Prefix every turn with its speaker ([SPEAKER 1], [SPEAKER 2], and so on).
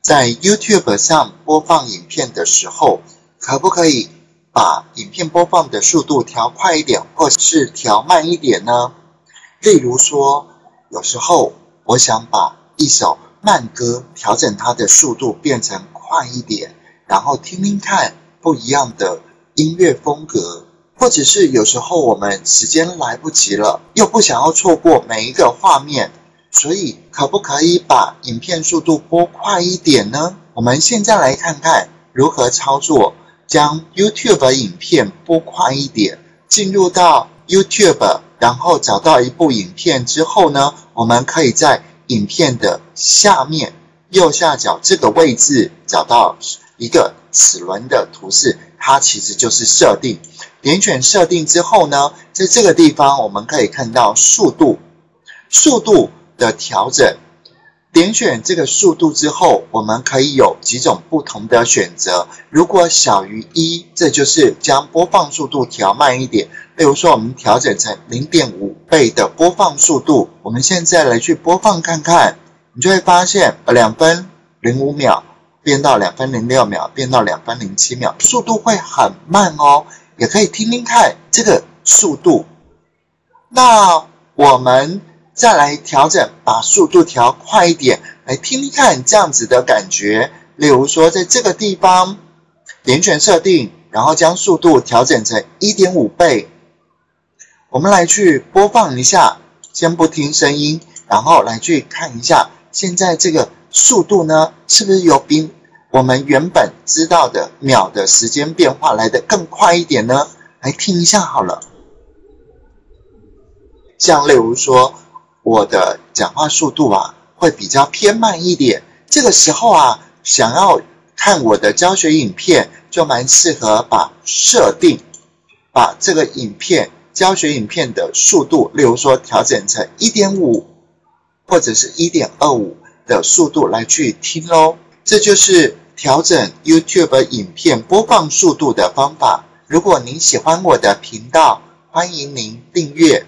[SPEAKER 1] 在 YouTube 上播放影片的时候，可不可以把影片播放的速度调快一点，或是调慢一点呢？例如说，有时候我想把一首慢歌调整它的速度变成快一点，然后听听看不一样的音乐风格。或者是有时候我们时间来不及了，又不想要错过每一个画面，所以可不可以把影片速度拨快一点呢？我们现在来看看如何操作，将 YouTube 影片拨快一点。进入到 YouTube，然后找到一部影片之后呢，我们可以在影片的下面右下角这个位置找到一个齿轮的图示，它其实就是设定。点选设定之后呢，在这个地方我们可以看到速度，速度的调整。点选这个速度之后，我们可以有几种不同的选择。如果小于一，这就是将播放速度调慢一点。例如说，我们调整成零点五倍的播放速度。我们现在来去播放看看，你就会发现，呃两分零五秒变到两分零六秒，变到两分零七秒，速度会很慢哦。也可以听听看这个速度，那我们再来调整，把速度调快一点，来听听看这样子的感觉。例如说，在这个地方点选设定，然后将速度调整成一点五倍。我们来去播放一下，先不听声音，然后来去看一下，现在这个速度呢，是不是有比？我们原本知道的秒的时间变化来得更快一点呢？来听一下好了。像例如说，我的讲话速度啊会比较偏慢一点，这个时候啊，想要看我的教学影片，就蛮适合把设定，把这个影片教学影片的速度，例如说调整成一点五或者是一点二五的速度来去听喽。这就是调整 YouTube 影片播放速度的方法。如果您喜欢我的频道，欢迎您订阅。